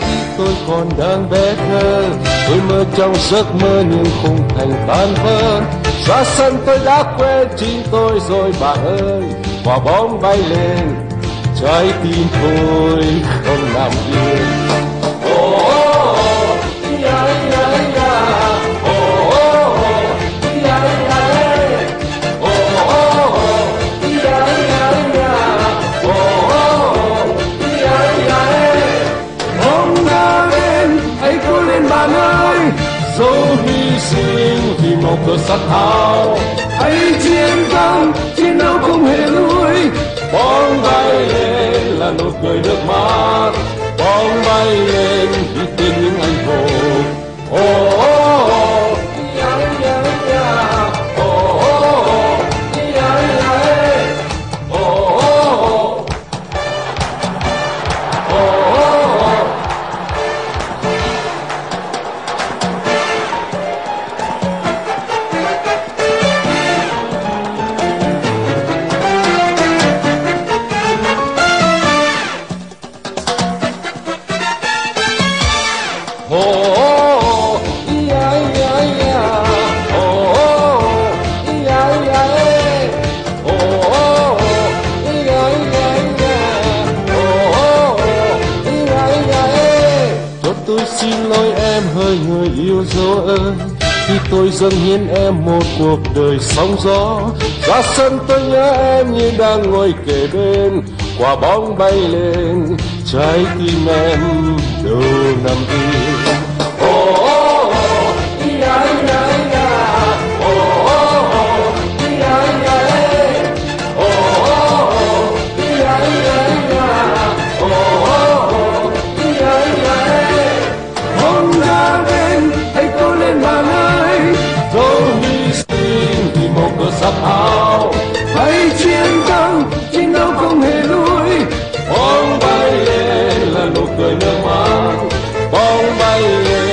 Khi tôi còn đang bé thơ. Tôi mơ trong giấc mơ nhưng không thành tan vỡ ra sân tôi đã quên chính tôi rồi bà ơi. Quả bóng bay lên, trái tim tôi không nằm yên là nơi dấu Dẫu hy sinh vì một cờ sắc thao. Hãy chiến thắng, chiến đấu không hề lùi. Bóng bay lên là nụ cười nước mắt. Bóng bay lên vì tin những anh hùng. Oh, oh, xin lỗi em, hơi người yêu dấu ơi khi tôi dâng hiến em một cuộc đời sóng gió, ra sân tôi nhớ em như đang ngồi kề bên, quả bóng bay lên trái tim em. Đâu nằm yên hãy chiến thắng chiến đấu không hề lùi. Bóng bay lên là nụ cười nước mắt. Bóng bay lên